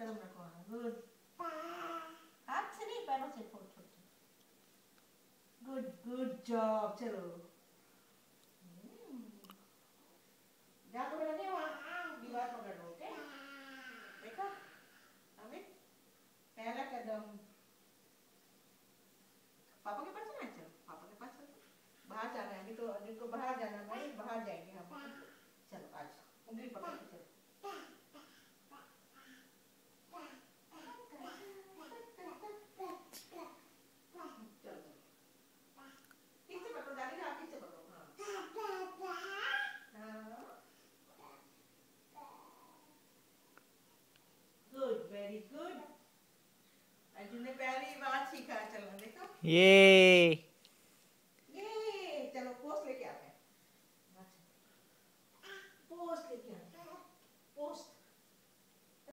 कदम रखो गुड हाथ से नहीं पैरों से फोड़ छोड़ गुड गुड जॉब चलो बेटा नहीं वहाँ दीवार पकड़ ओके देखा अमित पहला कदम पापा के पास है? चलो पापा के पास बाहर जाना है अभी तो अभी को बाहर जाना है भाई बाहर जाएँगे हम वेरी गुड अर्जुन ने पहली बार सीखा चलो देखो। ये ये चलो पोस्ट लेके आते हैं। अच्छा। ah, पोस्ट लेके आते हैं।